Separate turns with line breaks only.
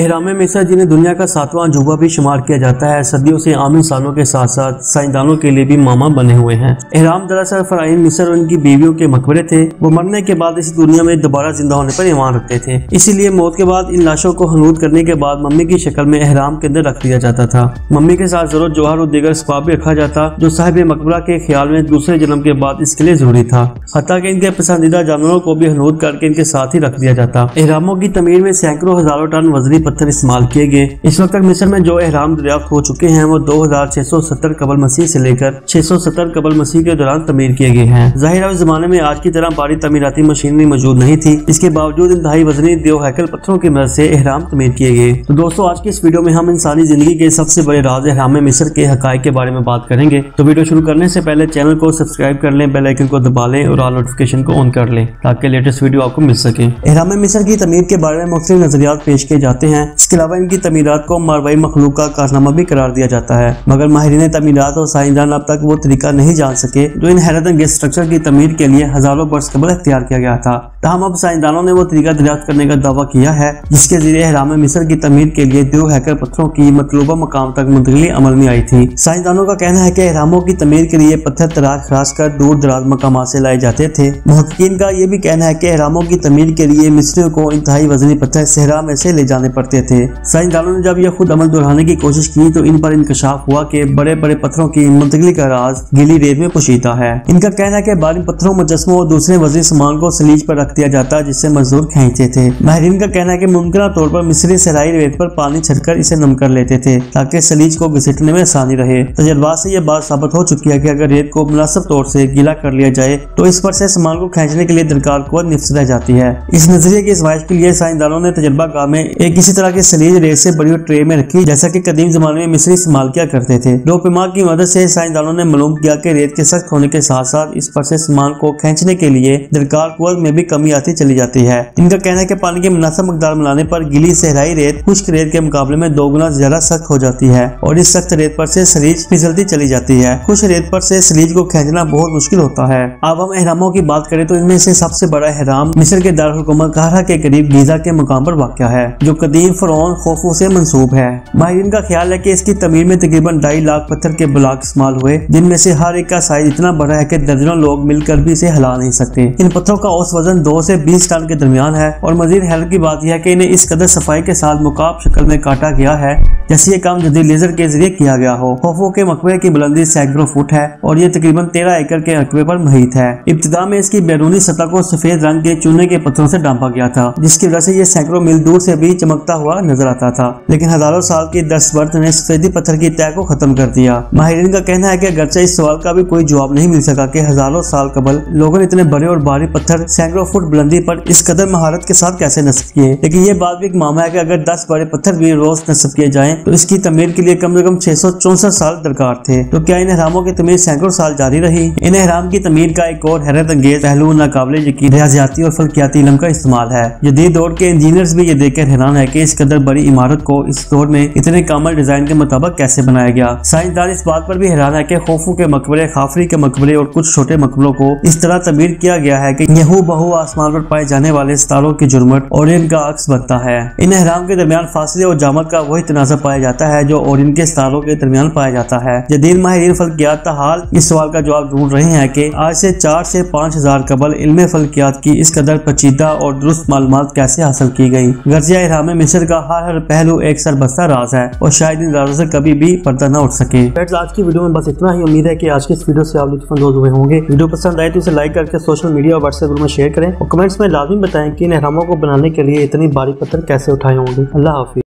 एहराम मिसर जिन्हें दुनिया का सातवां अजूबा भी शुमार किया जाता है। सदियों से आम इंसानों के साथ साथ साइंसदानों के लिए भी मामा बने हुए हैं। एहराम दरअसल फराइन मिसर और उनकी बीवियों के मकबरे थे। वो मरने के बाद इस दुनिया में दोबारा ज़िंदा होने पर ईमान रखते थे। इसीलिए मौत के बाद इन लाशों को हनूद करने के बाद मम्मी की शक्ल में एहराम के अंदर रख दिया जाता था। मम्मी के साथ ज़रूरत जोहर और दीगर स्वाब भी रखा जाता, जो साहिब मकबरा के ख्याल में दूसरे जन्म के बाद इसके लिए ज़रूरी था। हती कि इनके पसंदीदा जानवरों को भी हनूद करके इनके साथ ही रख दिया जाता। एहरामों की तमीर में सैकड़ों हज़ारों टन वजनी पत्थर इस्तेमाल किए गए। इस वक्त तक मिस्र में जो एहराम दरियाफ्त हो चुके हैं, वो दो हज़ार छह सौ सत्तर कबल मसीह से लेकर छह सौ सत्तर कबल मसीह के दौरान तमीर किए गए हैं। ज़ाहिर है जमाने में आज की तरह बड़ी तमीराती मशीनरी मौजूद नहीं थी। इसके बावजूद इंतहाई वजनी देव हैकल पत्थरों की मदद से एहराम तमीर किए गए। तो दोस्तों, आज की इस वीडियो में हम इंसानी ज़िंदगी के सबसे बड़े राज एहराम मिस्र के हक के बारे में बात करेंगे। तो वीडियो शुरू करने से पहले चैनल को सब्सक्राइब कर लें, बेल आइकन को दबा लें और ऑल नोटिफिकेशन को ऑन कर लें, ताकि लेटेस्ट वीडियो आपको मिल सके। एहराम मिस्र की तमीर के बारे में मुख्तु नजरियात पेश किए जाते हैं। इसके अलावा इनकी तमीरत को मारवाई मखलूक का कारनामा भी करार दिया जाता है। मगर माहरीन तमीरत और साइंसदान अब तक वो तरीका नहीं जान सके जो इन हैरत स्ट्रक्चर की तमीर के लिए हज़ारों वर्ष कबल अख्तियार किया गया था। तहम अब साइंसदानों ने वो तरीका दरियाफ्त करने का दावा किया है, जिसके ज़रिए हराम मिस्र की तमीर के लिए दो हैकर पत्थरों की मतलूबा मकाम तक मुंतकली अमल में आई थी। साइंसदानों का कहना है की हरामों की तमीर के लिए पत्थर तराश खराश कर दूर दराज मकाम से लाए जाते थे। महकिन का यह भी कहना है की हरामों की तमीर के लिए मिस्रियों को इंतहाई वजनी पत्थर सहरा में से ले जाने पड़ते थे। साइंसदानों ने जब यह खुद अमल दोहराने की कोशिश की तो इन पर इंकशाफ हुआ कि बड़े बड़े पत्थरों की मुंतकली का राज गीली रेत में पोशीदा है। इनका कहना है कि बारी पत्थरों, मुजस्मों और दूसरे वजनी सामान को सलीज पर रख दिया जाता, जिससे मजदूर खेचते थे। माहरीन का कहना है कि मुमकिन तौर पर मिस्री सराई रेत पर पानी छिड़कर इसे नम कर लेते थे, ताकि सलीज को घसीटने में आसानी रहे। तजर्बा से यह बात साबित हो चुकी है कि अगर रेत को मुनासिब तौर से गीला कर लिया जाए तो इस पर से सामान को खींचने के लिए दरकार को निफ्स रह जाती है। इस नज़रिए की इसवाइश के लिए साइंसदानों ने तजर्बा गाह में एक इसी तरह की सलीज रेत से बड़ी ट्रे में रखी जैसा की कदीम जमाने में मिस्री इस्तेमाल किया करते थे। दो पिमा की मदद से साइंसदानों ने मालूम किया कि रेत के सख्त होने के साथ साथ इस पर से सामान को खींचने के लिए दरकार कुत में भी कमी आती चली जाती है। इनका कहना है की पानी की मुनासब मकदार मिलाने पर गिली सहराई रेत खुश्क रेत के मुकाबले में दो गुना ज़्यादा सख्त हो जाती है और इस सख्त रेत पर से सलीज फिसलती चली जाती है। खुश रेत पर से सलीज को खींचना बहुत मुश्किल होता है। अब हम एहरामों की बात करें तो इनमें से सबसे बड़ा एहराम मिस्र के दारकूमत कहरा के करीब गीजा के मुकाम पर वाक़ है, जो कदीम फरौन खोफू से मनसूब है। माहरीन का ख्याल है की इसकी तमीर में तकरीबन ढाई लाख पत्थर के ब्लॉक इस्तेमाल हुए, जिनमें से हर एक का साइज़ इतना बड़ा है कि दर्जनों लोग मिलकर भी इसे हिला नहीं सकते। इन पत्थरों का औस वज़न दो से बीस टन के दरमियान है और मजीद हैरत की बात यह है कि इन्हें इस कदर सफ़ाई के साथ मुकाब शक्ल में काटा गया है, जैसे ये काम जदीद लेजर के ज़रिए किया गया हो। खोफो के मकबरे की बुलंदी सैकड़ों फुट है और ये तकरीबन तेरह एकड़ के रकबे पर महित है। इब्तदा में इसकी बैरूनी सतह को सफ़ेद रंग के चूने के पत्थरों से डांपा गया था, जिसकी वजह से ये सैकड़ों मील दूर से भी चमकता हुआ नज़र आता था, लेकिन हज़ारों साल की दस वर्त ने सफेदी पत्थर की तय को खत्म कर दिया। माहरीन का कहना है की अगरचे इस सवाल का भी कोई जवाब नहीं मिल सका की हज़ारों साल कबल लोगों ने इतने बड़े और भारी पत्थर सैकड़ों फुट बुलंदी पर इस कदर महारत के साथ कैसे नस्ब किए? लेकिन ये बात भी एक मामला है कि अगर दस बड़े पत्थर भी रोज नस्ब किए जाएँ तो इसकी तमीर के लिए कम से कम छह साल दरकार थे। तो क्या इन हरामों की तमीर सैकड़ों साल जारी रही? इन हराम की तमीर का एक और हैरत अंगेज पहलू नाकबले यकीन, रियाजियाती और फल्कियाती इलम का इस्तेमाल है। जदीद दौर के इंजीनियर्स भी ये देखकर हैरान है कि इस कदर बड़ी इमारत को इस दौर में इतने कामल डिज़ाइन के मुताबिक कैसे बनाया गया। साइंसदान इस बात पर भी हैरान है कि खोफू के मकबरे, खाफरी के मकबरे और कुछ छोटे मकबरों को इस तरह तमीर किया गया है कि यहू बहु आसमान पर पाए जाने वाले सितारों की जुर्मट और का अक्स बनता है। इन हराम के दरमियान फासले और जामत का वही तनाजा पाया जाता है जो और के सितारों के दरमियान पाया जाता है। जदीद माहिर फल्कियात हाल इस सवाल का जवाब ढूंढ रहे हैं कि आज से चार से पाँच हज़ार कबल इलम फल्कियात की इस कदर पचीदा और दुरुस्त मालूम कैसे हासिल की गई? गर्जिया इराम मिस्र का हर हर पहलू एक सर सरबस्ता राज है और शायद इन राजों से कभी भी पर्दा न उठ सके। फ्रेंड्स आज की वीडियो में बस इतना ही। उम्मीद है कि आज की इस वीडियो से आप लुत्फानंदोज हुए होंगे। वीडियो पसंद आए तो इसे लाइक करके सोशल मीडिया और व्हाट्सएप ग्रुप में शेयर करें और कमेंट्स में लाजमी बताएँ कि इन हरामों को बनाने के लिए इतनी बारीक पत्थर कैसे उठाए होंगे। अल्लाह हाफिज।